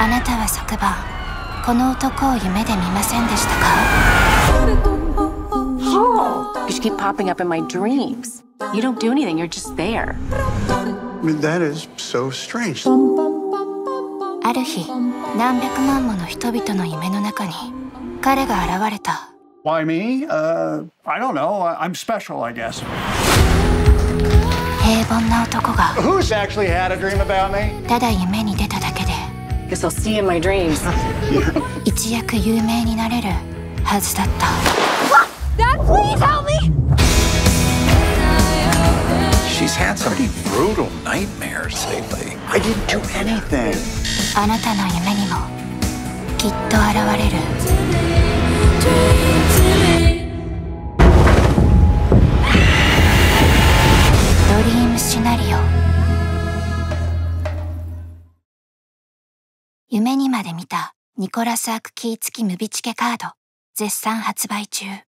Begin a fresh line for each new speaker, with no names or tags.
あなたは昨晩この男を夢で見ませんでしたか
You keep popping up in my dreams. You don't do anything, you're just there.
I mean, that is so strange.
ある日何百万もの人々の夢の中に彼が現れた
Why me? Uh, I don't know. I'm special, I guess.
平凡な男が
Who's actually had a dream about me?
ただ夢に出
Guess I'll see you in my dreams.
一躍有名になれるはずだった
She's had some pretty brutal nightmares lately.
I didn't do anything.
あなたの夢にもきっと現れるドリームシナリオ夢にまで見たニコラス・アクキー付きムビチケカード絶賛発売中。